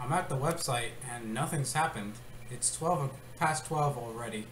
I'm at the website and nothing's happened. It's twelve past 12 already.